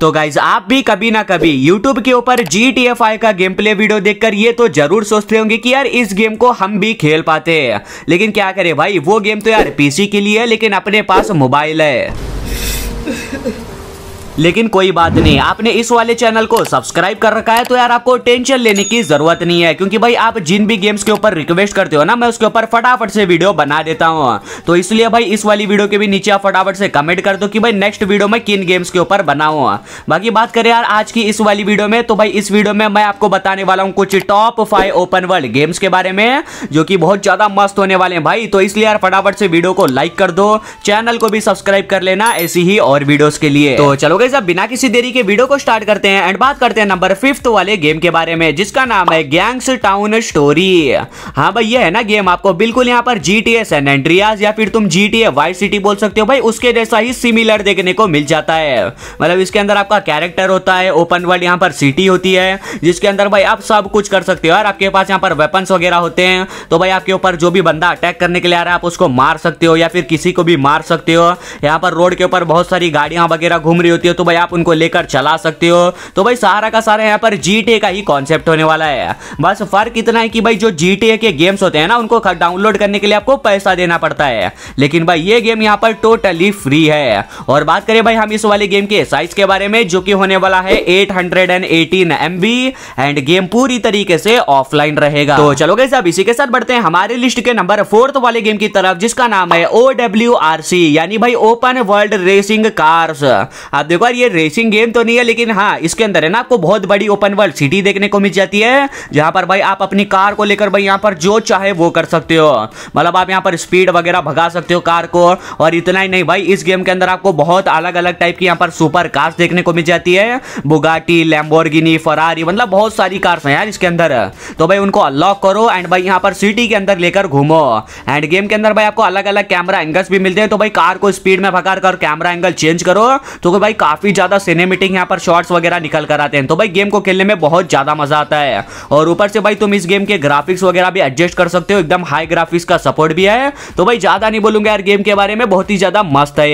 तो गाइज़ आप भी कभी ना कभी YouTube के ऊपर जी टी एफ़ आई का गेम प्ले वीडियो देखकर ये तो ज़रूर सोचते होंगे कि यार इस गेम को हम भी खेल पाते हैं। लेकिन क्या करें भाई, वो गेम तो यार पीसी के लिए है, लेकिन अपने पास मोबाइल है। लेकिन कोई बात नहीं, आपने इस वाले चैनल को सब्सक्राइब कर रखा है तो यार आपको टेंशन लेने की ज़रूरत नहीं है, क्योंकि भाई आप जिन भी गेम्स के ऊपर रिक्वेस्ट करते हो ना, मैं उसके ऊपर फटाफट से वीडियो बना देता हूँ। तो इसलिए भाई इस वाली वीडियो के भी नीचे आप फटाफट से कमेंट कर दो कि भाई नेक्स्ट वीडियो में किन गेम्स के ऊपर बनाऊ। बाकी बात करें यार आज की इस वाली वीडियो में तो भाई इस वीडियो में मैं आपको बताने वाला हूँ कुछ top five open world games के बारे में, जो कि बहुत ज़्यादा मस्त होने वाले हैं भाई। तो इसलिए यार फटाफट से वीडियो को लाइक कर दो चैनल को भी सब्सक्राइब कर लेना, ऐसी ही और वीडियोस के लिए। तो चलो गई बिना किसी देरी के वीडियो को स्टार्ट करते हैं एंड बात करते हैं नंबर फिफ्थ वाले गेम के बारे में, जिसका नाम है गैंग्स टाउन स्टोरी हाँ भाई ये है ना गेम आपको बिल्कुल यहाँ पर जी टी एस एंड्रियाज या फिर तुम G T A Vice City बोल सकते हो भाई, उसके जैसा ही सिमिलर देखने को मिल जाता है। मतलब इसके अंदर आपका कैरेक्टर होता है ओपन वर्ल्ड यहाँ पर सिटी होती है, जिसके अंदर भाई आप सब कुछ कर सकते हो यार। आपके पास यहाँ पर वेपन्स वगैरह होते हैं तो भाई आपके ऊपर जो भी बंदा अटैक करने के लिए आ रहा है, आप उसको मार सकते हो या फिर किसी को भी मार सकते हो। यहाँ पर रोड के ऊपर बहुत सारी गाड़ियाँ वगैरह घूम रही होती है तो भाई आप उनको लेकर चला सकते हो। तो भाई सारा का सारा यहाँ पर जी का ही कॉन्सेप्ट होने वाला है। बस फ़र्क इतना है कि भाई जो जी के गेम्स होते हैं ना, उनको डाउनलोड करने के लिए आपको पैसा देना पड़ता है। लेकिन भाई ये गेम यहाँ पर टोटली फ्री है। और बात करें भाई हम इस वाले गेम के साइज़ के बारे में, जो कि होने वाला है 818 MB एंड गेम पूरी तरीके से ऑफलाइन रहेगा। तो चलो गए अब इसी के साथ बढ़ते हैं। हमारे लिस्ट के नंबर फोर्थ वाले गेम की तरफ़, जिसका नाम है ओ यानी भाई ओपन वर्ल्ड रेसिंग कार्स आप देखो यार ये रेसिंग गेम तो नहीं है, लेकिन हाँ इसके अंदर है ना, आपको बहुत बड़ी ओपन वर्ल्ड सिटी देखने को मिल जाती है, जहाँ पर भाई आप अपनी कार को लेकर भाई यहाँ पर जो चाहे वो कर सकते हो। मतलब आप यहाँ पर स्पीड वगैरह भगा सकते हो कार को, और इतना ही नहीं भाई, इस गेम के अंदर आपको बहुत अलग अलग टाइप की यहाँ पर सुपर कार्स देखने को मिल जाती है। बुगाटी लैम्बोर्गिनी फरारी मतलब बहुत सारी कार्स हैं यार इसके अंदर। तो भाई उनको अनलॉक करो एंड भाई यहाँ पर सिटी के अंदर लेकर घूमो। एंड गेम के अंदर भाई आपको अलग अलग कैमरा एंगल्स भी मिलते हैं तो भाई कार को स्पीड में भगा कर कैमरा एंगल चेंज करो तो भाई काफ़ी ज़्यादा सिनेमेटिक यहाँ पर शॉर्ट्स वगैरह निकल कर आते हैं। तो भाई गेम को खेलने में बहुत ज़्यादा मज़ा आता है। और ऊपर से भाई तुम इस गेम के ग्राफिक्स वगैरह भी एडजस्ट कर सकते हो। एकदम हाई ग्राफिक्स का सपोर्ट भी है। तो भाई ज़्यादा नहीं बोलूँगा यार गेम के बारे में, बहुत ही ज़्यादा मस्त है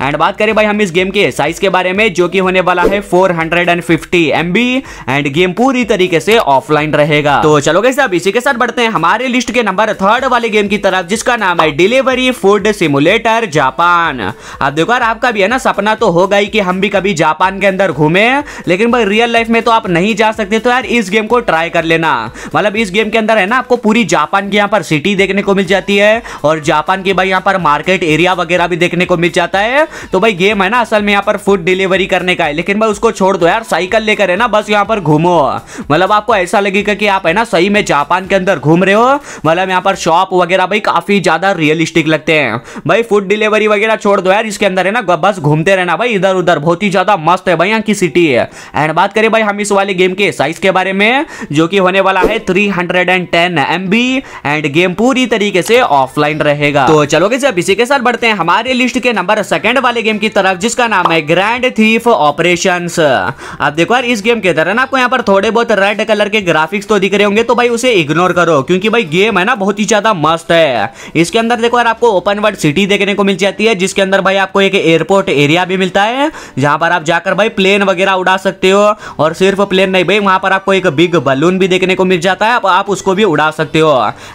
एंड बात करें भाई हम इस गेम के साइज़ के बारे में, जो कि होने वाला है फोर हंड्रेड एंड गेम पूरी तरीके से ऑफलाइन रहेगा। तो चलो गई अब इसी के साथ बढ़ते हैं। हमारे लिस्ट के नंबर थर्ड वाले गेम की तरफ़, जिसका नाम है डिलीवरी फ़ूड सिमुलेटर जापान आप देखो यार, आपका भी है ना सपना तो होगा ही कि भी कभी जापान के अंदर घूमे लेकिन भाई रियल लाइफ में तो आप नहीं जा सकते तो यार इस गेम को ट्राई कर लेना। मतलब इस गेम के अंदर है ना, आपको पूरी जापान की यहाँ पर सिटी देखने को मिल जाती है, और जापान की भाई यहाँ पर मार्केट एरिया वगैरह भी देखने को मिल जाता है। तो भाई गेम है ना, असल में यहाँ पर फ़ूड डिलीवरी करने का है, लेकिन भाई उसको छोड़ दो यार साइकिल लेकर है ना, बस यहाँ पर घूमो। मतलब आपको ऐसा लगेगा कि आप है ना, सही में जापान के अंदर घूम रहे हो मतलब यहाँ पर शॉप वगैरह भाई काफ़ी ज़्यादा रियलिस्टिक लगते हैं। भाई फ़ूड डिलीवरी वगैरह छोड़ दो यार, इसके अंदर है ना, बस घूमते रहना भाई इधर उधर बहुत ही ज़्यादा मस्त है भाई, यहाँ की सिटी है। एंड बात करें भाई, हम इस वाले गेम के साइज़ के बारे में, जो कि होने वाला है 310 MB एंड गेम पूरी तरीके से ऑफलाइन रहेगा। तो चलो अब इसी के साथ बढ़ते हैं। हमारे लिस्ट के नंबर सेकंड वाले गेम की तरफ़, जिसका नाम है ग्रैंड थीफ ऑपरेशन आप देखो यार, इस गेम के तरह आपको यहाँ पर थोड़े बहुत रेड कलर के ग्राफिक्स तो दिख रहे होंगे तो भाई उसे इग्नोर करो, क्योंकि भाई गेम है ना, बहुत ही ज़्यादा मस्त है। इसके अंदर देखो यार, आपको ओपन वर्ल्ड सिटी देखने को मिल जाती है, जिसके अंदर भाई आपको एक एयरपोर्ट एरिया भी मिलता है जहाँ पर आप जाकर भाई प्लेन वगैरह उड़ा सकते हो, और सिर्फ़ प्लेन नहीं भाई, वहाँ पर आपको एक बिग बलून भी देखने को मिल जाता है, आप उसको भी उड़ा सकते हो।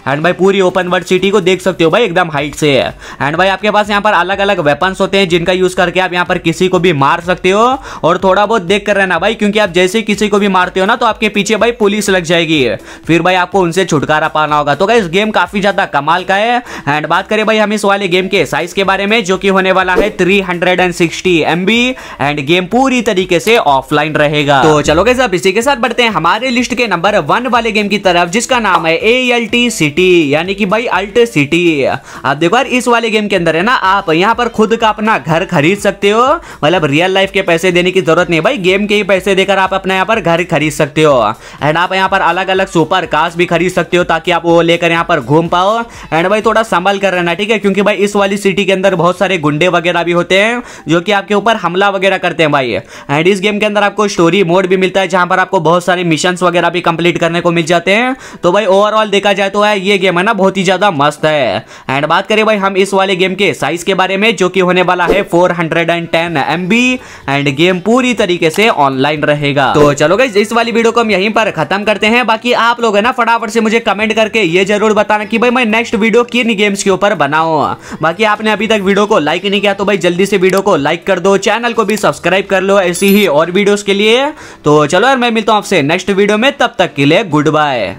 एंड भाई पूरी ओपन वर्ल्ड सिटी को देख सकते हो भाई, एकदम हाइट से। एंड भाई आपके पास यहाँ पर अलग अलग वेपन्स होते हैं, जिनका यूज़ करके आप यहाँ पर किसी को भी मार सकते हो, और थोड़ा बहुत देख कर रहना भाई, क्योंकि आप जैसे किसी को भी मारते हो ना तो आपके पीछे भाई पुलिस लग जाएगी। फिर भाई आपको उनसे छुटकारा पाना होगा। तो इस गेम काफ़ी ज़्यादा कमाल का है। एंड बात करें भाई हम इस वाले गेम के साइज़ के बारे में, जो कि होने वाला है 360 MB एंड गेम पूरी तरीके से ऑफलाइन रहेगा। तो चलो गए अब इसी के साथ बढ़ते हैं हमारे लिस्ट के नंबर वन वाले गेम की तरफ़, जिसका नाम है ए एल टी सिटी यानी कि भाई अल्ट सिटी आप देखो इस वाले गेम के अंदर है ना, आप यहाँ पर खुद का अपना घर खरीद सकते हो। मतलब रियल लाइफ के पैसे देने की ज़रूरत नहीं भाई गेम के ही पैसे देकर आप अपने यहाँ पर घर खरीद सकते हो। एंड आप यहाँ पर अलग अलग सुपर कार्स भी खरीद सकते हो, ताकि आप वो लेकर यहाँ पर घूम पाओ। एंड भाई थोड़ा संभल कर रहना, ठीक है? क्योंकि भाई इस वाली सिटी के अंदर बहुत सारे गुंडे वगैरह भी होते हैं, जो कि आपके ऊपर हमला वगैरह करते हैं भाई। एंड इस गेम के अंदर आपको स्टोरी मोड भी मिलता है, जहाँ पर आपको बहुत सारे मिशन वगैरह भी कंप्लीट करने को मिल जाते हैं। तो भाई ओवरऑल देखा जाए तो ये गेम है ना, बहुत ही ज़्यादा मस्त है। एंड बात करें भाई, हम इस वाले गेम के साइज़ के बारे में, जो कि होने वाला है four hundred and ten M and game पूरी तरीके से ऑनलाइन रहेगा। तो चलो गई इस वाली वीडियो को हम यहीं पर खत्म करते हैं। बाकी आप लोग है ना, फटाफट से मुझे कमेंट करके ये ज़रूर बताना कि भाई, मैं नेक्स्ट वीडियो किन गेम्स के ऊपर बनाऊँ। बाकी आपने अभी तक वीडियो को लाइक नहीं किया तो भाई, जल्दी से वीडियो को लाइक कर दो चैनल को भी सब्सक्राइब कर लो ऐसी ही और वीडियोस के लिए। तो चलो यार, मैं मिलता हूँ आपसे नेक्स्ट वीडियो में, तब तक के लिए गुड बाय।